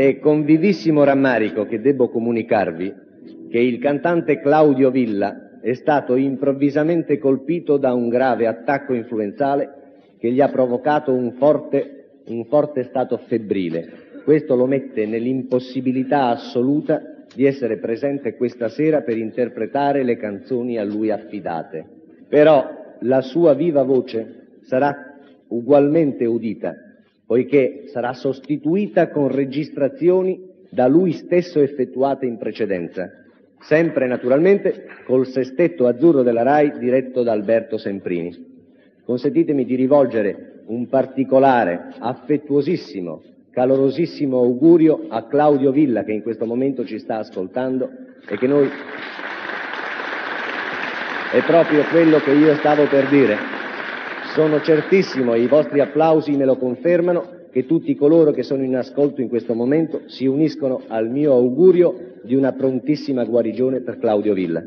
È con vivissimo rammarico che debbo comunicarvi che il cantante Claudio Villa è stato improvvisamente colpito da un grave attacco influenzale che gli ha provocato un forte, un forte stato febbrile. Questo lo mette nell'impossibilità assoluta di essere presente questa sera per interpretare le canzoni a lui affidate. Però la sua viva voce sarà ugualmente udita, poiché sarà sostituita con registrazioni da lui stesso effettuate in precedenza, sempre naturalmente col sestetto azzurro della RAI diretto da Alberto Semprini. Consentitemi di rivolgere un particolare, affettuosissimo, calorosissimo augurio a Claudio Villa che in questo momento ci sta ascoltando e che noi è proprio quello che io stavo per dire. Sono certissimo, e i vostri applausi me lo confermano, che tutti coloro che sono in ascolto in questo momento si uniscono al mio augurio di una prontissima guarigione per Claudio Villa.